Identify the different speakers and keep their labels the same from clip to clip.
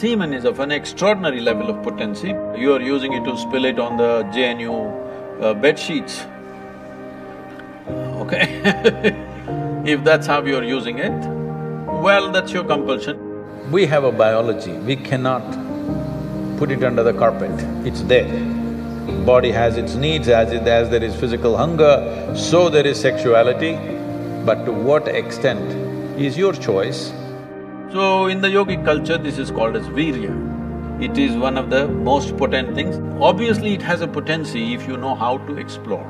Speaker 1: semen is of an extraordinary level of potency. You are using it to spill it on the JNU uh, bed sheets. Okay If that's how you're using it, well, that's your compulsion. We have a biology, we cannot put it under the carpet, it's there. Body has its needs, as it… as there is physical hunger, so there is sexuality, but to what extent is your choice. So, in the yogic culture, this is called as virya. It is one of the most potent things. Obviously, it has a potency if you know how to explore.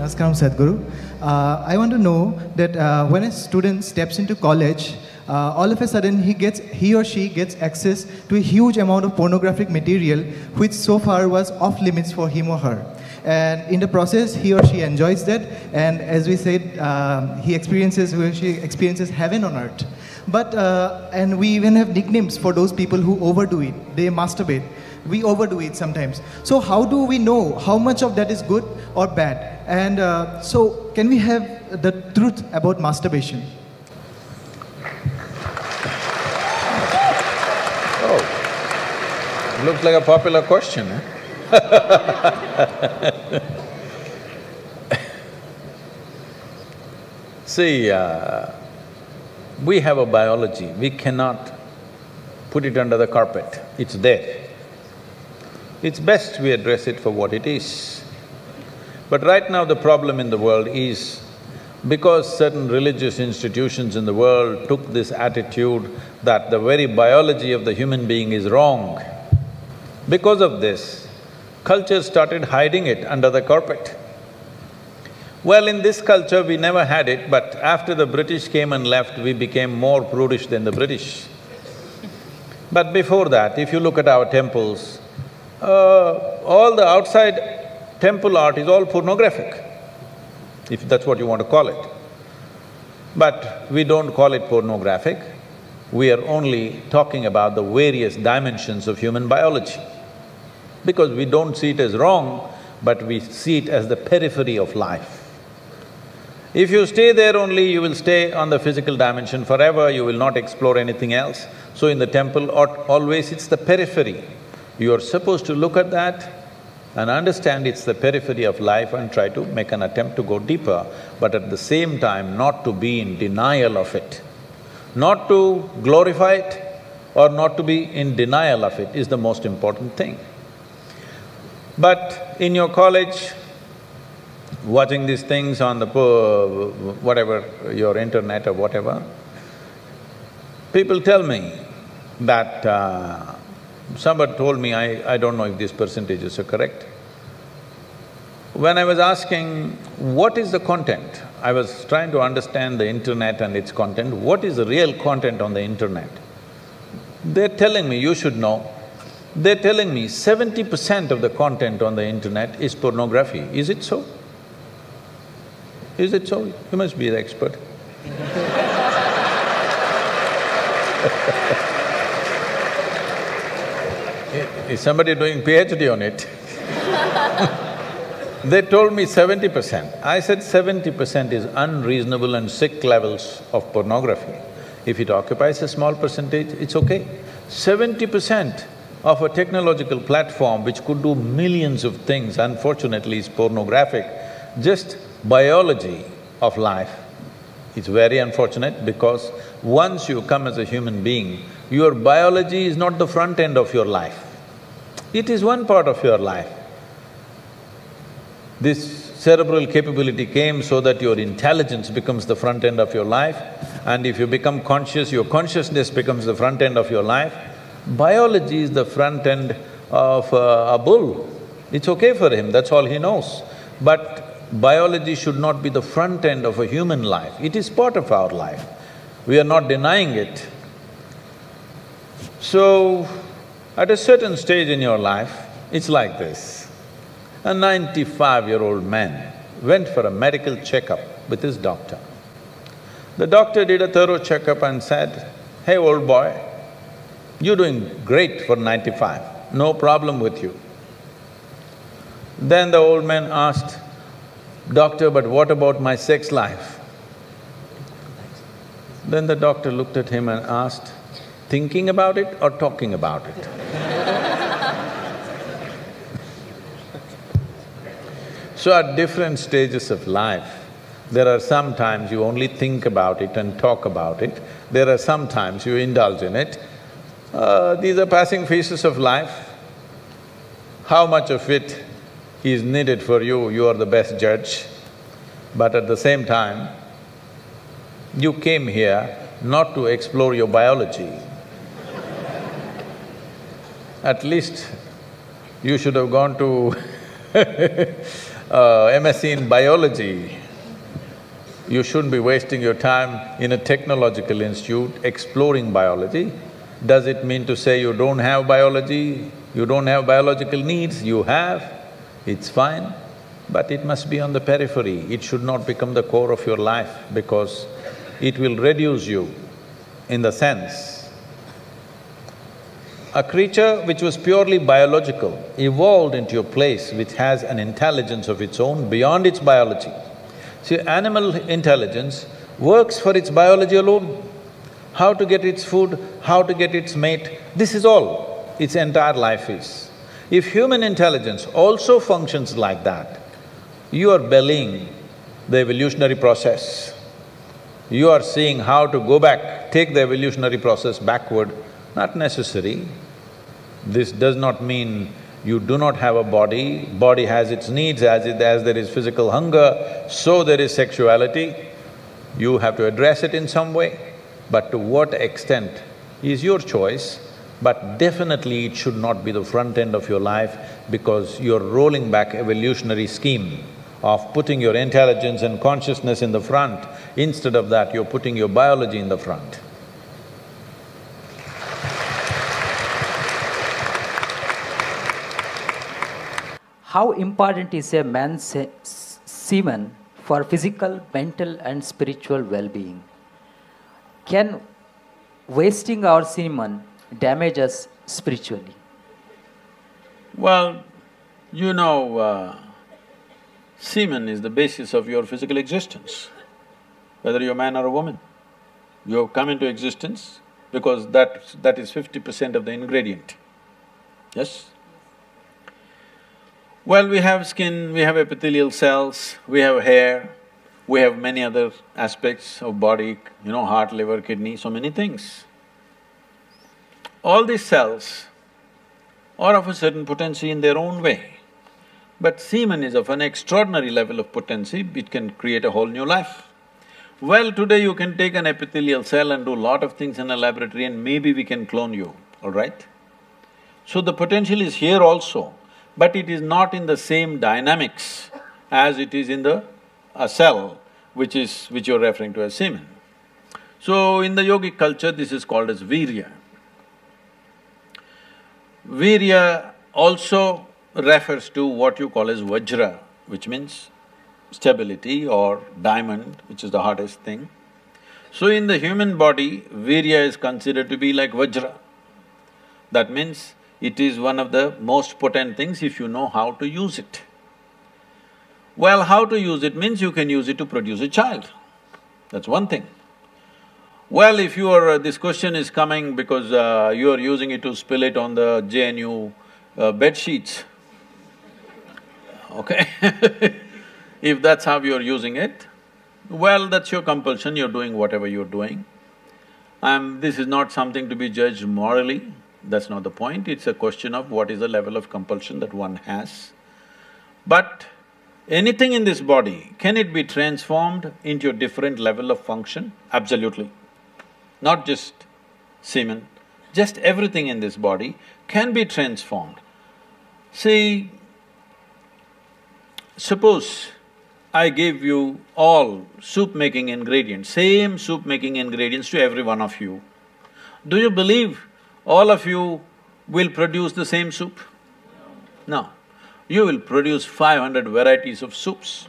Speaker 2: Namaskaram Sadhguru. Uh, I want to know that uh, when a student steps into college, uh, all of a sudden he gets he or she gets access to a huge amount of pornographic material which so far was off limits for him or her and in the process he or she enjoys that. And as we said um, he experiences she experiences heaven on earth. But uh, and we even have nicknames for those people who overdo it. They masturbate. We overdo it sometimes. So how do we know how much of that is good or bad? And uh, so, can we have the truth about masturbation?
Speaker 1: Oh, looks like a popular question, eh? See, uh, we have a biology, we cannot put it under the carpet, it's there. It's best we address it for what it is. But right now the problem in the world is because certain religious institutions in the world took this attitude that the very biology of the human being is wrong, because of this, culture started hiding it under the carpet. Well, in this culture we never had it, but after the British came and left, we became more prudish than the British. But before that, if you look at our temples, uh, all the outside temple art is all pornographic, if that's what you want to call it. But we don't call it pornographic, we are only talking about the various dimensions of human biology. Because we don't see it as wrong, but we see it as the periphery of life. If you stay there only, you will stay on the physical dimension forever, you will not explore anything else. So in the temple, always it's the periphery. You are supposed to look at that and understand it's the periphery of life and try to make an attempt to go deeper, but at the same time not to be in denial of it. Not to glorify it or not to be in denial of it is the most important thing. But in your college, watching these things on the whatever, your internet or whatever, people tell me that uh, Somebody told me, I, I don't know if these percentages are correct. When I was asking, what is the content? I was trying to understand the internet and its content, what is the real content on the internet? They're telling me, you should know, they're telling me seventy percent of the content on the internet is pornography. Is it so? Is it so? You must be the expert Is somebody doing PhD on it? they told me seventy percent. I said seventy percent is unreasonable and sick levels of pornography. If it occupies a small percentage, it's okay. Seventy percent of a technological platform which could do millions of things, unfortunately is pornographic. Just biology of life is very unfortunate because once you come as a human being, your biology is not the front end of your life. It is one part of your life. This cerebral capability came so that your intelligence becomes the front end of your life and if you become conscious, your consciousness becomes the front end of your life. Biology is the front end of uh, a bull. It's okay for him, that's all he knows. But biology should not be the front end of a human life, it is part of our life. We are not denying it. So, at a certain stage in your life, it's like this. A ninety-five-year-old man went for a medical checkup with his doctor. The doctor did a thorough checkup and said, hey old boy, you're doing great for ninety-five, no problem with you. Then the old man asked, Doctor, but what about my sex life? Then the doctor looked at him and asked, thinking about it or talking about it? so at different stages of life, there are some times you only think about it and talk about it, there are some times you indulge in it. Uh, these are passing phases of life. How much of it is needed for you, you are the best judge. But at the same time, you came here not to explore your biology. At least you should have gone to uh, MSc in biology. You shouldn't be wasting your time in a technological institute exploring biology. Does it mean to say you don't have biology, you don't have biological needs? You have, it's fine, but it must be on the periphery. It should not become the core of your life because it will reduce you in the sense a creature which was purely biological evolved into a place which has an intelligence of its own beyond its biology. See, animal intelligence works for its biology alone. How to get its food, how to get its mate, this is all its entire life is. If human intelligence also functions like that, you are bellying the evolutionary process. You are seeing how to go back, take the evolutionary process backward, not necessary. This does not mean you do not have a body, body has its needs, as it… as there is physical hunger, so there is sexuality. You have to address it in some way, but to what extent is your choice, but definitely it should not be the front end of your life because you're rolling back evolutionary scheme of putting your intelligence and consciousness in the front. Instead of that, you're putting your biology in the front.
Speaker 3: How important is a man's se- semen for physical, mental, and spiritual well being? Can wasting our semen damage us spiritually?
Speaker 1: Well, you know, uh, semen is the basis of your physical existence, whether you're a man or a woman. You have come into existence because that… that is fifty percent of the ingredient, yes? Well, we have skin, we have epithelial cells, we have hair, we have many other aspects of body, you know, heart, liver, kidney, so many things. All these cells are of a certain potency in their own way. But semen is of an extraordinary level of potency, it can create a whole new life. Well, today you can take an epithelial cell and do a lot of things in a laboratory and maybe we can clone you, all right? So the potential is here also, but it is not in the same dynamics as it is in the a cell, which is… which you're referring to as semen. So in the yogic culture, this is called as virya. Virya also refers to what you call as vajra, which means stability or diamond, which is the hardest thing. So in the human body, virya is considered to be like vajra. That means it is one of the most potent things if you know how to use it. Well, how to use it means you can use it to produce a child, that's one thing. Well, if you are… Uh, this question is coming because uh, you are using it to spill it on the JNU uh, bed sheets, okay If that's how you're using it, well, that's your compulsion, you're doing whatever you're doing. And this is not something to be judged morally, that's not the point, it's a question of what is the level of compulsion that one has. But anything in this body, can it be transformed into a different level of function? Absolutely. Not just semen, just everything in this body can be transformed. See, suppose I gave you all soup-making ingredients, same soup-making ingredients to every one of you. Do you believe all of you will produce the same soup? No. You will produce five hundred varieties of soups,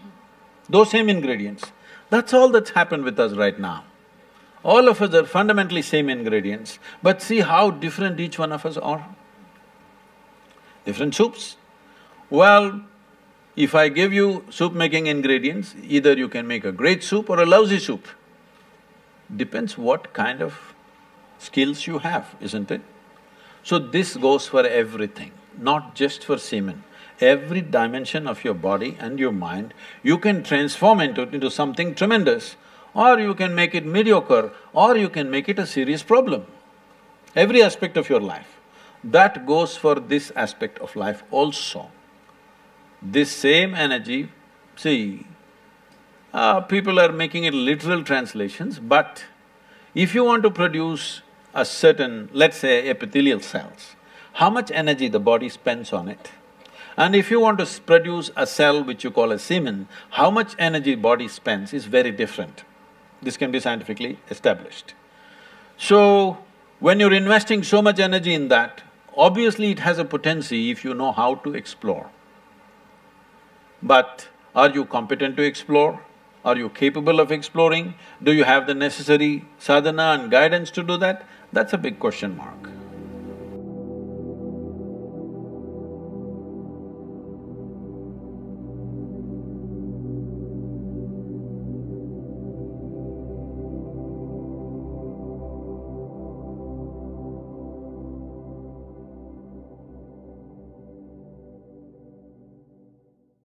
Speaker 1: those same ingredients. That's all that's happened with us right now. All of us are fundamentally same ingredients, but see how different each one of us are. Different soups. Well, if I give you soup-making ingredients, either you can make a great soup or a lousy soup. Depends what kind of skills you have, isn't it? So this goes for everything, not just for semen. Every dimension of your body and your mind, you can transform into, into something tremendous or you can make it mediocre or you can make it a serious problem. Every aspect of your life. That goes for this aspect of life also. This same energy, see, uh, people are making it literal translations, but if you want to produce a certain, let's say epithelial cells, how much energy the body spends on it? And if you want to produce a cell which you call a semen, how much energy body spends is very different. This can be scientifically established. So, when you're investing so much energy in that, obviously it has a potency if you know how to explore. But are you competent to explore? Are you capable of exploring? Do you have the necessary sadhana and guidance to do that? That's a big question mark.